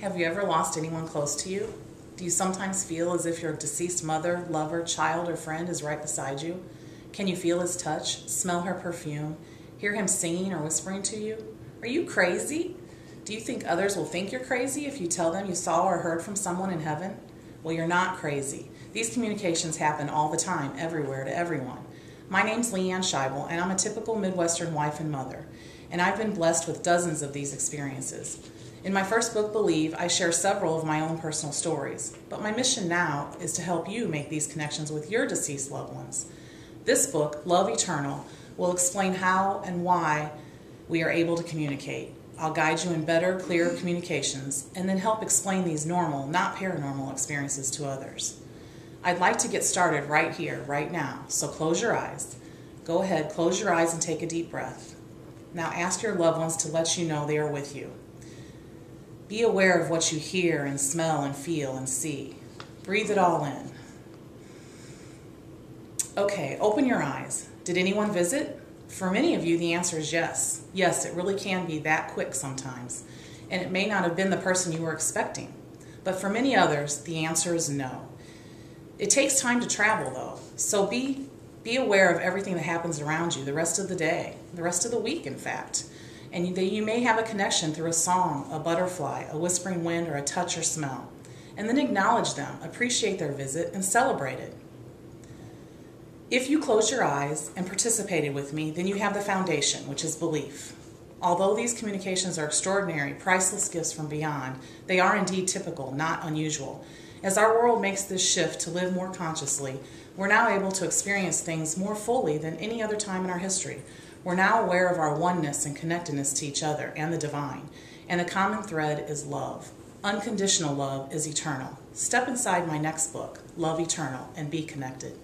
Have you ever lost anyone close to you? Do you sometimes feel as if your deceased mother, lover, child, or friend is right beside you? Can you feel his touch, smell her perfume, hear him singing or whispering to you? Are you crazy? Do you think others will think you're crazy if you tell them you saw or heard from someone in heaven? Well, you're not crazy. These communications happen all the time, everywhere, to everyone. My name's Leanne Scheibal, and I'm a typical Midwestern wife and mother, and I've been blessed with dozens of these experiences. In my first book, Believe, I share several of my own personal stories, but my mission now is to help you make these connections with your deceased loved ones. This book, Love Eternal, will explain how and why we are able to communicate. I'll guide you in better, clearer communications and then help explain these normal, not paranormal experiences to others. I'd like to get started right here, right now, so close your eyes. Go ahead, close your eyes and take a deep breath. Now ask your loved ones to let you know they are with you. Be aware of what you hear and smell and feel and see. Breathe it all in. Okay, open your eyes. Did anyone visit? For many of you, the answer is yes. Yes, it really can be that quick sometimes. And it may not have been the person you were expecting. But for many others, the answer is no. It takes time to travel, though. So be, be aware of everything that happens around you the rest of the day, the rest of the week, in fact and you, you may have a connection through a song, a butterfly, a whispering wind, or a touch or smell. And then acknowledge them, appreciate their visit, and celebrate it. If you closed your eyes and participated with me, then you have the foundation, which is belief. Although these communications are extraordinary, priceless gifts from beyond, they are indeed typical, not unusual. As our world makes this shift to live more consciously, we're now able to experience things more fully than any other time in our history. We're now aware of our oneness and connectedness to each other and the divine, and the common thread is love. Unconditional love is eternal. Step inside my next book, Love Eternal, and be connected.